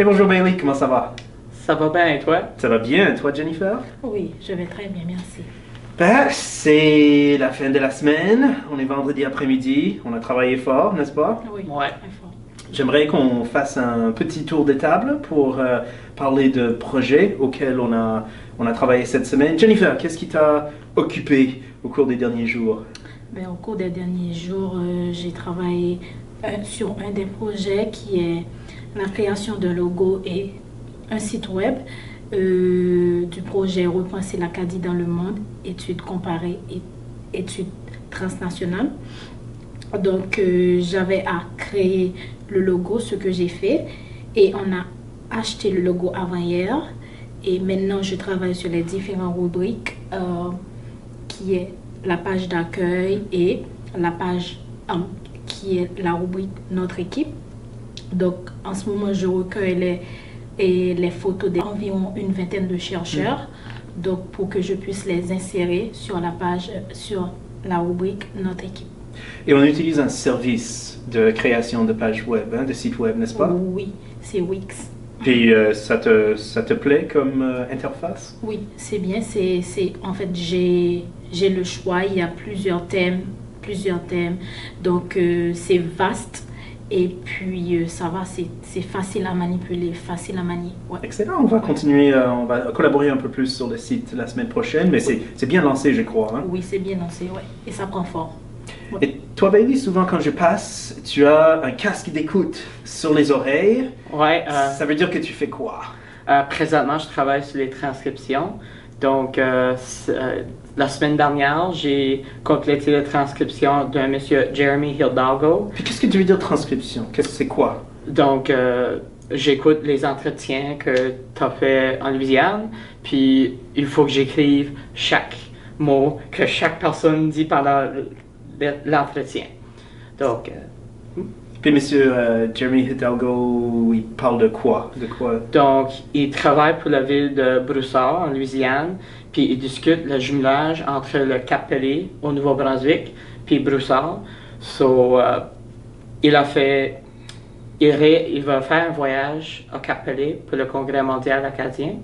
Et bonjour Bailey, comment ça va? Ça va bien et toi? Ça va bien, toi Jennifer? Oui, je vais très bien, merci. Ben, c'est la fin de la semaine, on est vendredi après-midi, on a travaillé fort, n'est-ce pas? Oui, Ouais. très fort. J'aimerais qu'on fasse un petit tour de table pour euh, parler de projets auxquels on a, on a travaillé cette semaine. Jennifer, qu'est-ce qui t'a occupé au cours des derniers jours? Ben, au cours des derniers jours, euh, j'ai travaillé euh, sur un des projets qui est la création de logo et un site web euh, du projet Repenser l'Acadie dans le monde, études comparées et études transnationales. Donc, euh, j'avais à créer le logo, ce que j'ai fait, et on a acheté le logo avant-hier. Et maintenant, je travaille sur les différentes rubriques euh, qui est la page d'accueil et la page qui est la rubrique Notre équipe. Donc, en ce moment, je recueille les, et les photos d'environ une vingtaine de chercheurs. Donc, pour que je puisse les insérer sur la page, sur la rubrique Notre équipe. Et on utilise un service de création de pages web, hein, de sites web, n'est-ce pas? Oui, c'est Wix. Puis euh, ça, te, ça te plaît comme euh, interface? Oui, c'est bien. C'est, en fait, j'ai, j'ai le choix. Il y a plusieurs thèmes, plusieurs thèmes. Donc, euh, c'est vaste. Et puis, euh, ça va, c'est, facile à manipuler, facile à manier. Ouais. Excellent, on va continuer, euh, on va collaborer un peu plus sur le site la semaine prochaine, mais c'est c'est bien lancé, je crois. hein. Oui, c'est bien lancé, ouais. Et ça prend forme. Et toi, Bailey, souvent quand je passe, tu as un casque d'écoute sur les oreilles. Ouais, euh, Ça veut dire que tu fais quoi? euh, présentement, je travaille sur les transcriptions. Donc, la semaine dernière, j'ai complété la transcription d'un monsieur Jeremy Hidalgo. Puis qu'est-ce que tu veux dire transcription? Qu'est-ce que c'est quoi? Donc, euh, j'écoute les entretiens que tu as fait en Louisiane, puis il faut que j'écrive chaque mot que chaque personne dit pendant le- l'entretien. Donc, euh, Puis monsieur euh, Jeremy Hidalgo, il parle de quoi? De quoi? Donc, il travaille pour la ville de Broussard, en Louisiane, puis il discute le jumelage entre le Cap au Nouveau-Brunswick, puis Broussard. So, euh, il a fait, il, va faire un voyage au Cap pour le Congrès mondial acadien.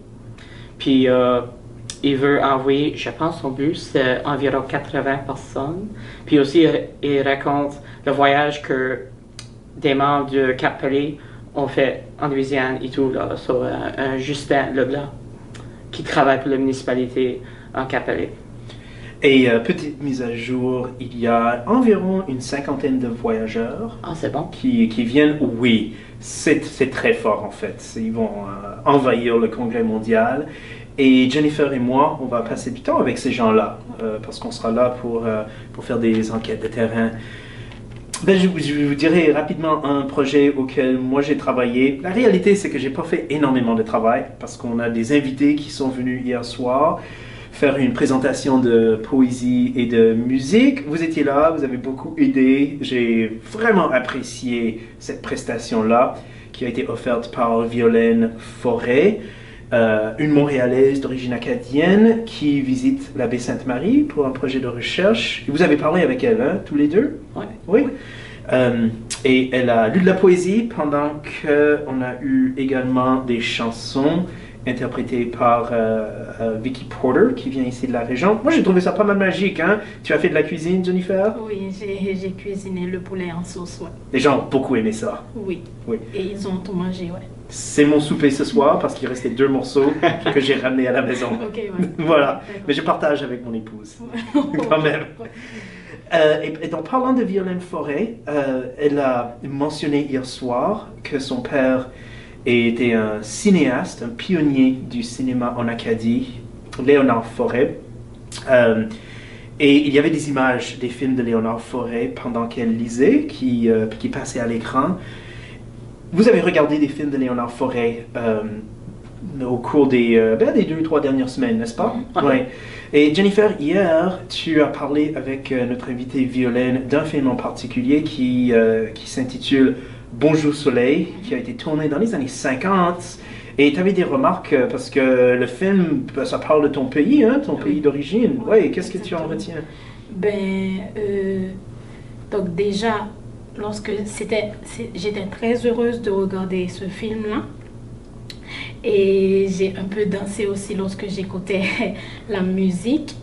Puis, euh, il veut envoyer, je pense son but, c'est environ 80 personnes. Puis aussi, il raconte le voyage que des membres du Cap Pelé ont fait en Louisiane et tout, là. So, euh, un Justin Leblanc qui travaille pour la municipalité en Cap Pelé. Et euh, petite mise à jour, il y a environ une cinquantaine de voyageurs Ah, c'est bon. qui, qui viennent, oui, c'est très fort en fait. Ils vont euh, envahir le congrès mondial. Et Jennifer et moi, on va passer du temps avec ces gens-là, euh, parce qu'on sera là pour, pour faire des enquêtes de terrain. Ben, je, vous- dirai rapidement un projet auquel moi j'ai travaillé. La réalité, c'est que j'ai pas fait énormément de travail, parce qu'on a des invités qui sont venus hier soir faire une présentation de poésie et de musique. Vous étiez là, vous avez beaucoup aidé. J'ai vraiment apprécié cette prestation-là qui a été offerte par Violaine Forêt, euh, une Montréalaise d'origine acadienne qui visite la baie Sainte-Marie pour un projet de recherche. Vous avez parlé avec elle, hein, tous les deux? Ouais. Oui? Euh, et elle a lu de la poésie pendant qu'on a eu également des chansons interprétées par euh, euh, Vicky Porter qui vient ici de la région. Moi j'ai trouvé ça pas mal magique. Hein? Tu as fait de la cuisine, Jennifer? Oui, j'ai, j'ai cuisiné le poulet en sauce, ouais. Les gens ont beaucoup aimé ça. Oui. Oui. Et ils ont tout mangé, ouais. C'est mon souper ce soir parce qu'il restait deux morceaux que j'ai ramenés à la maison. Ouais. Voilà. Mais je partage avec mon épouse. Quand même. Euh, et, et en parlant de Violaine Forêt, euh, elle a mentionné hier soir que son père était un cinéaste, un pionnier du cinéma en Acadie, Léonard Forêt. Euh, et il y avait des images des films de Léonard Forêt pendant qu'elle lisait, qui, qui passaient à l'écran. Vous avez regardé des films de Léonard Forêt euh, au cours des, euh, ben, des deux ou trois dernières semaines, n'est-ce pas? Mhm. Ouais. Et Jennifer, hier, tu as parlé avec euh, notre invitée Violaine d'un film en particulier qui, euh, qui s'intitule Bonjour Soleil, qui a été tourné dans les années 50. Et tu avais des remarques parce que le film, ben, ça parle de ton pays, hein, ton pays d'origine. Oui, Oui, qu'est-ce que tu en retiens? Ben, euh, donc déjà, lorsque c'était, j'étais très heureuse de regarder ce film-là Et j'ai un peu dansé aussi lorsque j'écoutais la musique.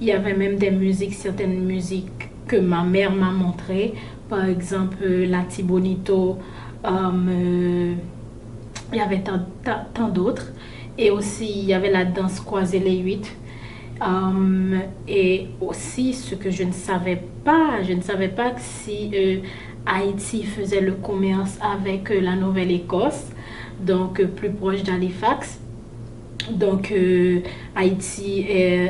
Il y avait même des musiques, certaines musiques que ma mère m'a montrées. Par exemple, La Tibonito. Euh, il y avait tant, d'autres. Et aussi, il y avait la danse croisée les huit. Euh, et aussi, ce que je ne savais pas, je ne savais pas que si euh, Haïti faisait le commerce avec euh, la Nouvelle-Écosse, donc plus proche d'Halifax. Donc, Haïti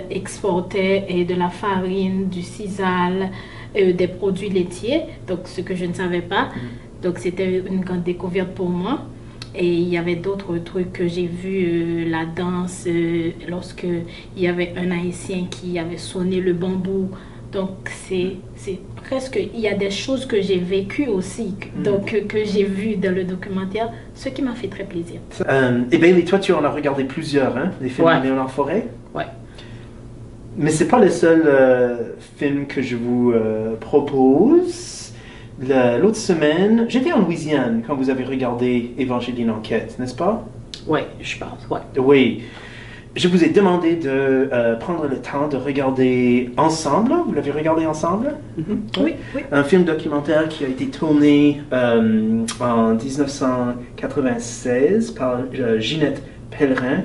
exportait de la farine, du sisal, des produits laitiers. Donc, ce que je ne savais pas. Mm. Donc, c'était une grande découverte pour moi. Et il y avait d'autres trucs que j'ai vu, euh, la danse, euh, lorsque il y avait un haïtien qui avait sonné le bambou. Donc c'est presque, il y a des choses que j'ai vécues aussi, mm. donc que j'ai vues dans le documentaire, ce qui m'a fait très plaisir. Euh, et bien, toi, tu en as regardé plusieurs, hein, les films ouais. en forêt Ouais. Mais c'est pas le seul film que je vous propose l'autre semaine, j'étais en Louisiane quand vous avez regardé Évangéline Enquête, n'est-ce pas? Oui, je pense, ouais. Oui. Je vous ai demandé de euh, prendre le temps de regarder ensemble. Vous l'avez regardé ensemble? Mm-hmm. Oui, oui. Un film documentaire qui a été tourné euh, en 1996 par euh, Ginette Pellerin,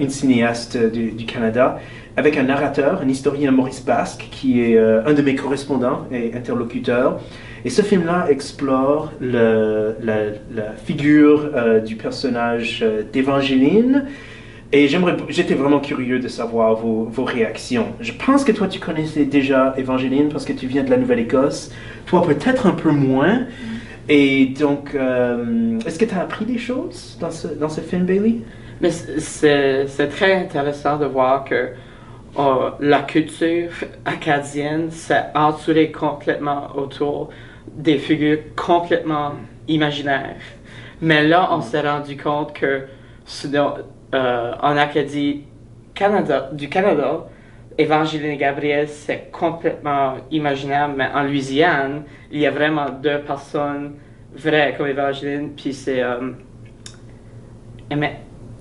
une cinéaste du, du, Canada, avec un narrateur, un historien Maurice Basque, qui est un de mes correspondants et interlocuteurs. Et ce film-là explore le, la, figure du personnage d'Évangéline. Et j'aimerais, j'étais vraiment curieux de savoir vos, vos, réactions. Je pense que toi, tu connaissais déjà Évangéline parce que tu viens de la Nouvelle-Écosse. Toi, peut-être un peu moins. Et donc, euh, est-ce que tu as appris des choses dans ce, dans ce film, Bailey? Mais c'est, c'est très intéressant de voir que la culture acadienne s'est entourée complètement autour des figures complètement imaginaires. Mais là, on s'est rendu compte que euh, en Acadie Canada, du Canada, Evangeline Gabriel, c'est complètement imaginaire, mais en Louisiane, il y a vraiment deux personnes vraies comme Evangeline, puis c'est... Euh,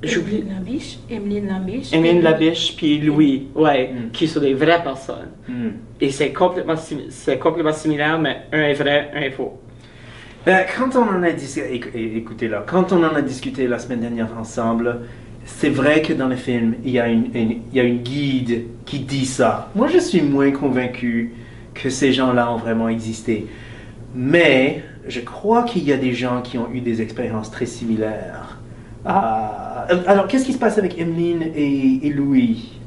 J'oublie. Labiche, Emeline Labiche. Emeline Labiche, puis Louis, ouais, mm. qui sont des vraies personnes. Mm. Et c'est complètement, c'est complètement similaire, mais un est vrai, un est faux. Ben, quand on en a discuté, écoutez là, quand on en a discuté la semaine dernière ensemble, c'est vrai que dans le film, il y, a une, guide qui dit ça. Moi, je suis moins convaincu que ces gens-là ont vraiment existé. Mais je crois qu'il y a des gens qui ont eu des expériences très similaires. alors, qu'est-ce qui se passe avec Emeline et, Louis?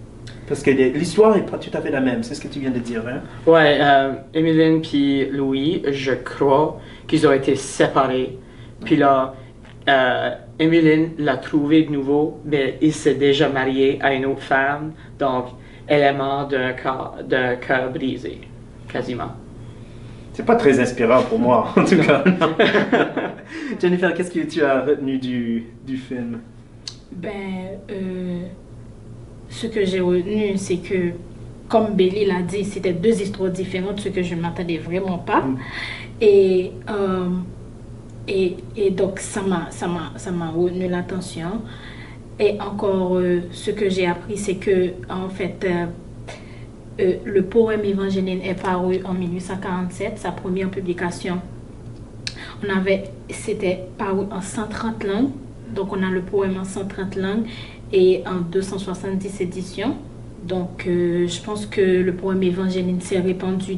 Parce que l'histoire n'est pas tout à fait la même, c'est ce que tu viens de dire. Hein? Ouais, euh, Emeline puis Louis, je crois qu'ils ont été séparés. Puis là, euh, Emeline l'a trouvé de nouveau, mais il s'est déjà marié à une autre femme. Donc, elle est morte d'un cœur brisé, quasiment. C'est pas très inspirant pour moi, en tout cas. Jennifer, qu'est-ce que tu as retenu du, du film? Ben, euh, ce que j'ai retenu, c'est que, comme Béli l'a dit, c'était deux histoires différentes, ce que je ne m'attendais vraiment pas. Mm. Et, euh, et, donc, ça m'a retenu l'attention. Et encore, euh, ce que j'ai appris, c'est que, en fait, le poème évangéline est paru en 1847, sa première publication. On avait, c'était paru en 130 langues. Donc, on a le poème en 130 langues et en 270 éditions. Donc, euh, je pense que le poème évangéline s'est répandu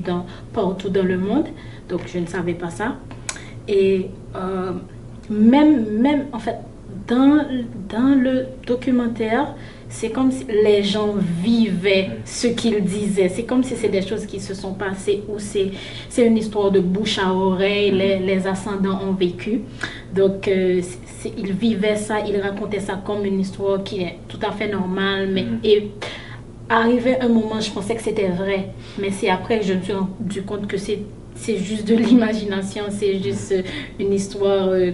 partout dans le monde. Donc, je ne savais pas ça. Et euh, même, même, en fait, dans, dans le documentaire, c'est comme si les gens vivaient ce qu'ils disaient. C'est comme si c'est des choses qui se sont passées ou c'est, c'est une histoire de bouche à oreille, les, les ascendants ont vécu. Donc, euh, ils vivaient ça, ils racontaient ça comme une histoire qui est tout à fait normale. Mais, mm-hmm. Et arrivé un moment, je pensais que c'était vrai. Mais c'est après que je me suis rendu compte que c'est, c'est juste de l'imagination, c'est juste une histoire euh,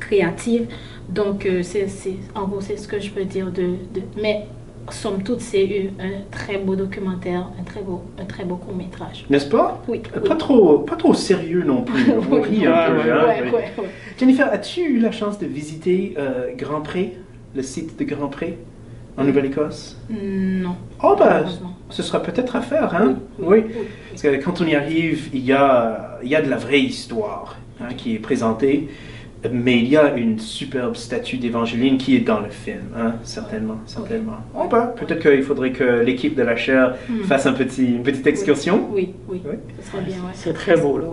créative. Donc, euh, c'est, en gros, c'est ce que je peux dire de... mais, somme toute, c'est un très beau documentaire, un très beau, un très beau court-métrage. N'est-ce pas? Oui. Pas, Trop, pas trop sérieux non plus. Hein, Jennifer, as-tu eu la chance de visiter euh, Grand Pré le site de Grand Prix en Nouvelle-Écosse? Non. Oh, bah, malheureusement. ce sera peut-être à faire, hein? Oui. Parce que quand on y arrive, il y a, il y a de la vraie histoire hein, qui est présentée, mais il y a une superbe statue d'Évangéline qui est dans le film, hein, certainement, certainement. Oh, bah, peut-être qu'il faudrait que l'équipe de la chaire Hmm. fasse un petit, une petite excursion. Oui, oui. Oui. Ce serait bien, ouais. C'est très beau, là.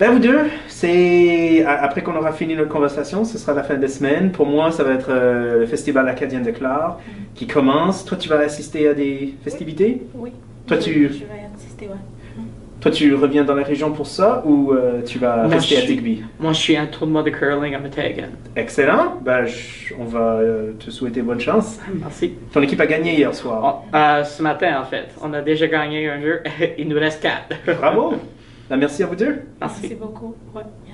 Ben vous deux, c'est après qu'on aura fini notre conversation, ce sera la fin de semaine. Pour moi, ça va être euh, le festival acadien de Clare qui commence. Toi, tu vas assister à des festivités? Oui. Toi, Je- tu- Je vais assister, ouais. Toi, tu reviens dans la région pour ça ou euh, tu vas Moi, rester à Digby? Moi, je suis un tournoi de curling à Metegan. Excellent. Ben, je- on va euh, te souhaiter bonne chance. Merci. Ton équipe a gagné hier soir. Oh, euh, ce matin, en fait, on a déjà gagné un jeu. Il nous reste quatre. Bravo. Ben, merci à vous deux. Merci. Merci beaucoup. Ouais, merci.